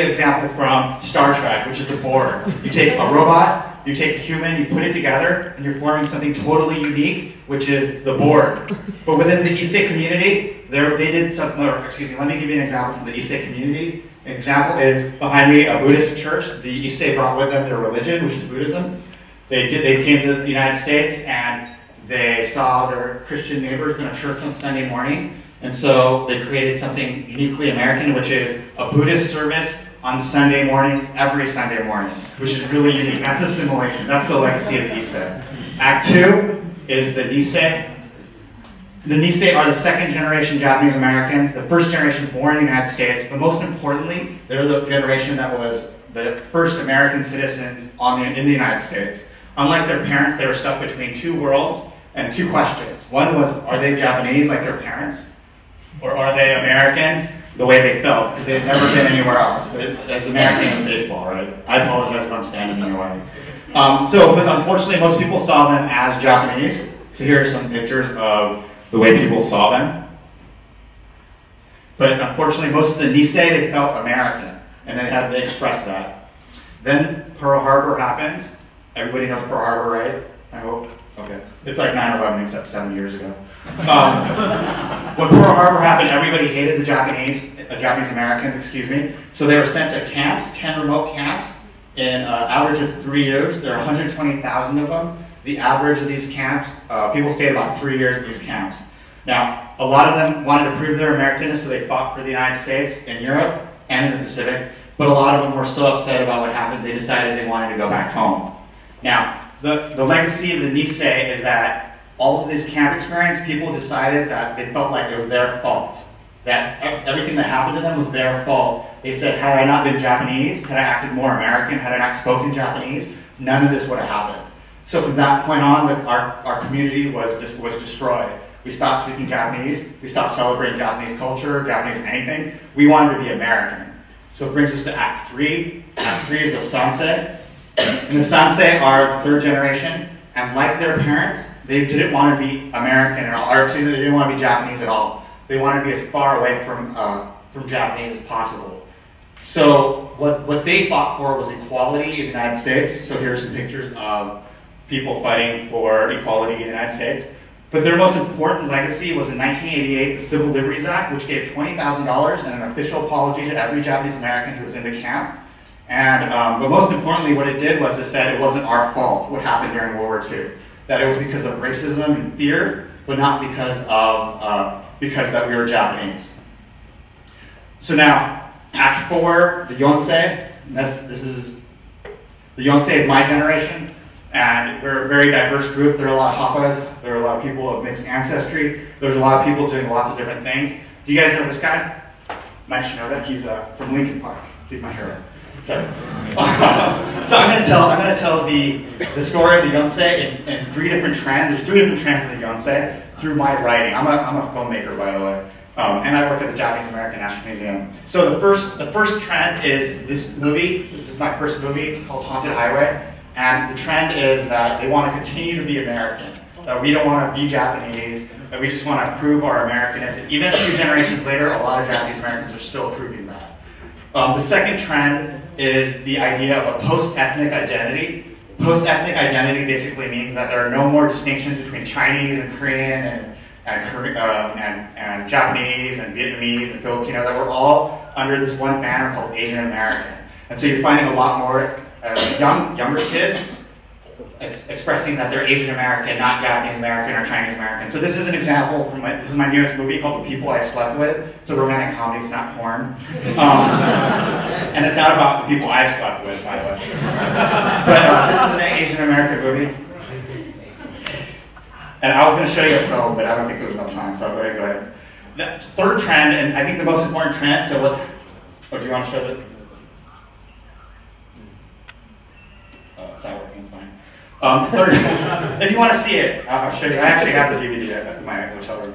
an example from Star Trek, which is the Borg. You take a robot, you take a human, you put it together, and you're forming something totally unique, which is the Borg. But within the Issei community, they did something, or excuse me, let me give you an example from the Issei community. An example is behind me, a Buddhist church. The Issei brought with them their religion, which is Buddhism. They, did, they came to the United States and they saw their Christian neighbors in a church on Sunday morning. And so they created something uniquely American, which is a Buddhist service on Sunday mornings, every Sunday morning, which is really unique. That's assimilation. That's the legacy of Issei. Act two is the Nisei. The Nisei are the second generation Japanese Americans, the first generation born in the United States, but most importantly, they're the generation that was the first American citizens on the, in the United States. Unlike their parents, they were stuck between two worlds and two questions. One was, are they Japanese like their parents? Or are they American the way they felt? Because they had never been anywhere else. As American in baseball, right? I apologize if I'm standing in your way. Um, so, but unfortunately, most people saw them as Japanese. So here are some pictures of the way people saw them. But unfortunately, most of the Nisei, they felt American. And they had to express that. Then Pearl Harbor happens, Everybody knows Pearl Harbor, right? I hope. Okay. It's like 9-11 except seven years ago. Um, when Pearl Harbor happened, everybody hated the Japanese, uh, Japanese Americans, excuse me. So they were sent to camps, 10 remote camps, in an uh, average of three years. There are 120,000 of them. The average of these camps, uh, people stayed about three years in these camps. Now, a lot of them wanted to prove their Americanness, so they fought for the United States in Europe and in the Pacific. But a lot of them were so upset about what happened, they decided they wanted to go back home. Now, the, the legacy of the Nisei is that all of this camp experience, people decided that they felt like it was their fault. That everything that happened to them was their fault. They said, had I not been Japanese, had I acted more American, had I not spoken Japanese, none of this would have happened. So from that point on, our, our community was, was destroyed. We stopped speaking Japanese. We stopped celebrating Japanese culture, Japanese anything. We wanted to be American. So it brings us to Act 3. Act 3 is the Sansei. And the Sansei are third generation, and like their parents, they didn't want to be American at all, or excuse me, they didn't want to be Japanese at all. They wanted to be as far away from, uh, from Japanese as possible. So what, what they fought for was equality in the United States. So here are some pictures of people fighting for equality in the United States. But their most important legacy was in 1988, the Civil Liberties Act, which gave $20,000 and an official apology to every Japanese American who was in the camp. And, um, but most importantly, what it did was it said it wasn't our fault what happened during World War II. That it was because of racism and fear, but not because of, uh, because that we were Japanese. So now, Act 4, the Yonsei, this is, the Yonsei is my generation, and we're a very diverse group. There are a lot of Happas, there are a lot of people of mixed ancestry, there's a lot of people doing lots of different things. Do you guys know this guy? Mike Shinoda, he's uh, from Linkin Park. He's my hero. So I'm going to tell I'm to tell the the story of the Yonsei in, in three different trends. There's three different trends of the Yonsei through my writing. I'm a I'm a filmmaker by the way. Um, and I work at the Japanese American National Museum. So the first, the first trend is this movie. This is my first movie. It's called Haunted Highway. And the trend is that they want to continue to be American. That we don't want to be Japanese. That we just want to prove our Americanness. And even a few generations later, a lot of Japanese Americans are still proving that. Um, the second trend is the idea of a post-ethnic identity. Post-ethnic identity basically means that there are no more distinctions between Chinese and Korean and, and, uh, and, and Japanese and Vietnamese and Filipino, that we're all under this one banner called Asian American. And so you're finding a lot more uh, young, younger kids ex expressing that they're Asian American, not Japanese American or Chinese American. So this is an example from my, this is my newest movie called The People I Slept With. It's a romantic comedy, it's not porn. Um, and it's not about the people I've slept with, by the way. But uh, this is an Asian American movie. And I was going to show you a film, but I don't think there was enough time, so I'll go ahead, go ahead. The third trend, and I think the most important trend, so what's, oh, do you want to show the, oh, it's not working, it's fine. Um, third, if you want to see it, I'll show you. I actually have the DVD at my hotel room.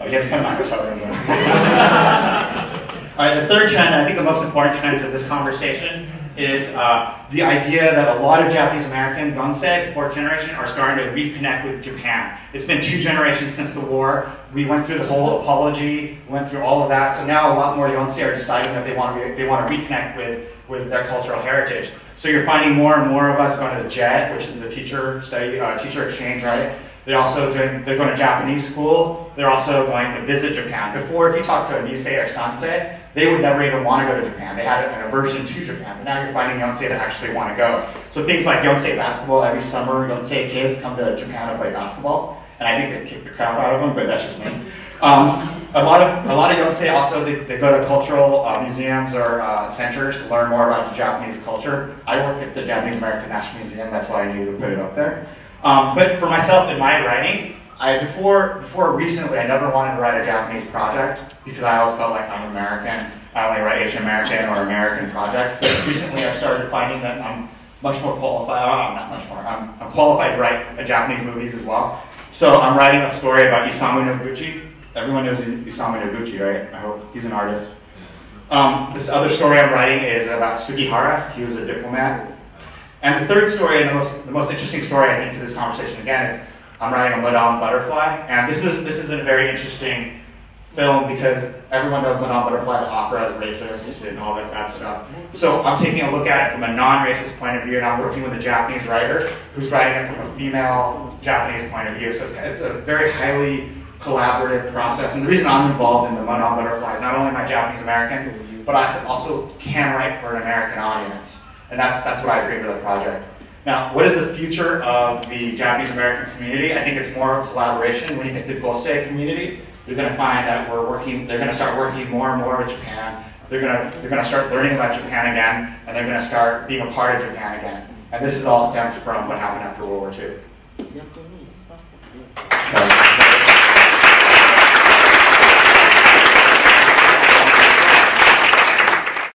Oh, you have to come to my hotel room. All right, the third trend, I think the most important trend to this conversation, is uh, the idea that a lot of Japanese American Yonsei, fourth generation, are starting to reconnect with Japan. It's been two generations since the war. We went through the whole apology, went through all of that. So now a lot more Yonsei are deciding that they want to they want to reconnect with with their cultural heritage. So you're finding more and more of us going to the JET, which is the teacher study uh, teacher exchange, right? They also doing, they're going to Japanese school. They're also going to visit Japan. Before, if you talk to a Nisei or Sansei, they would never even want to go to Japan. They had an aversion to Japan, but now you're finding Yonsei that actually want to go. So things like Yonsei basketball, every summer Yonsei kids come to Japan to play basketball, and I think they kick the crap out of them, but that's just me. Um, a lot of a lot of Yonsei also they, they go to cultural uh, museums or uh, centers to learn more about the Japanese culture. I work at the Japanese American National Museum, that's why I needed to put it up there. Um, but for myself in my writing, I before before recently I never wanted to write a Japanese project because I always felt like I'm American. I only write Asian American or American projects. But recently I started finding that I'm much more qualified. Oh, not much more. I'm, I'm qualified to write Japanese movies as well. So I'm writing a story about Isamu Noguchi. Everyone knows Isamu Noguchi, right? I hope he's an artist. Um, this other story I'm writing is about Sugihara. He was a diplomat and the third story, and the most, the most interesting story I think to this conversation again, is I'm writing a Madame Butterfly. And this is, this is a very interesting film because everyone knows Madame Butterfly, the opera, is racist and all that, that stuff. So I'm taking a look at it from a non-racist point of view, and I'm working with a Japanese writer who's writing it from a female Japanese point of view. So it's, it's a very highly collaborative process. And the reason I'm involved in the Madame Butterfly is not only my Japanese American, but I also can write for an American audience. And that's, that's what I bring to the project. Now, what is the future of the Japanese American community? I think it's more collaboration. When you hit the Gosei community, you're going to find that we're working, they're going to start working more and more with Japan. They're going to, they're going to start learning about Japan again, and they're going to start being a part of Japan again. And this is all stems from what happened after World War II.